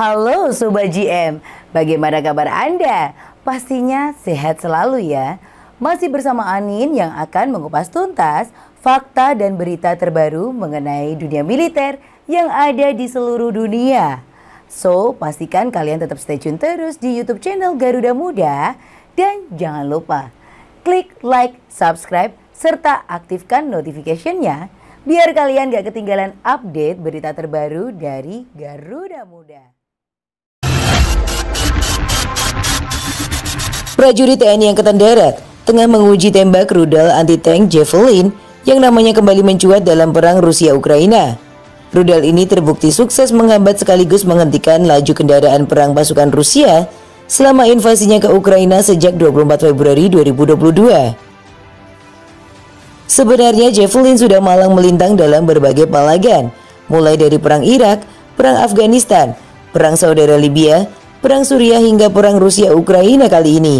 Halo Sobat GM, bagaimana kabar Anda? Pastinya sehat selalu ya. Masih bersama Anin yang akan mengupas tuntas fakta dan berita terbaru mengenai dunia militer yang ada di seluruh dunia. So, pastikan kalian tetap stay tune terus di YouTube channel Garuda Muda dan jangan lupa klik like, subscribe, serta aktifkan notification-nya biar kalian gak ketinggalan update berita terbaru dari Garuda Muda. Prajurit TNI Angkatan Darat tengah menguji tembak rudal anti-tank Javelin yang namanya kembali mencuat dalam perang Rusia-Ukraina. Rudal ini terbukti sukses menghambat sekaligus menghentikan laju kendaraan perang pasukan Rusia selama invasinya ke Ukraina sejak 24 Februari 2022. Sebenarnya Javelin sudah malang melintang dalam berbagai palagan, mulai dari perang Irak, perang Afghanistan, perang saudara Libya, perang Suriah hingga perang Rusia-Ukraina kali ini.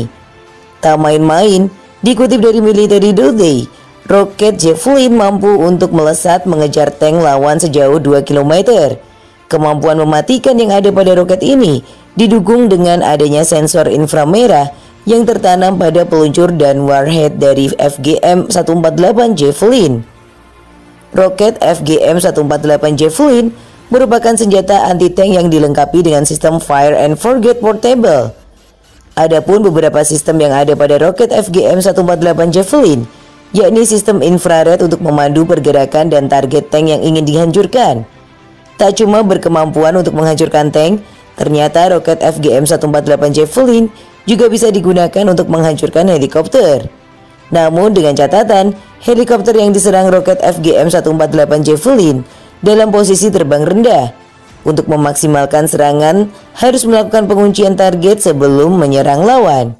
Tak main-main, dikutip dari Military Day, roket Javelin mampu untuk melesat mengejar tank lawan sejauh 2 km. Kemampuan mematikan yang ada pada roket ini didukung dengan adanya sensor inframerah yang tertanam pada peluncur dan warhead dari FGM-148 Javelin. Roket FGM-148 Javelin merupakan senjata anti-tank yang dilengkapi dengan sistem Fire and Forget Portable. Adapun beberapa sistem yang ada pada roket FGM-148 Javelin, yakni sistem infrared untuk memandu pergerakan dan target tank yang ingin dihancurkan. Tak cuma berkemampuan untuk menghancurkan tank, ternyata roket FGM-148 Javelin juga bisa digunakan untuk menghancurkan helikopter. Namun dengan catatan, helikopter yang diserang roket FGM-148 Javelin dalam posisi terbang rendah. Untuk memaksimalkan serangan, harus melakukan penguncian target sebelum menyerang lawan.